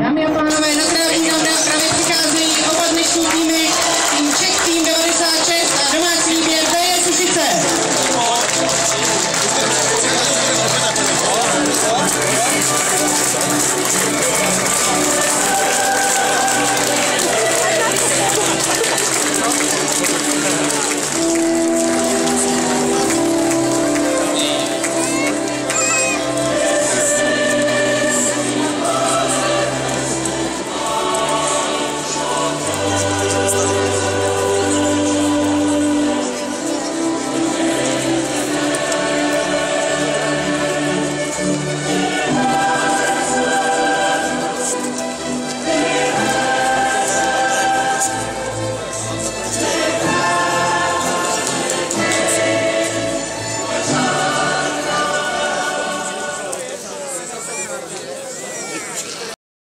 Dámy a pánové, na zdraví nám právě přicházejí oba dnešní týmy, tým Czech, tým 96 a domácí výběr je Sušice. Thank